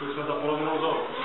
Už jsme za polovinou zoo.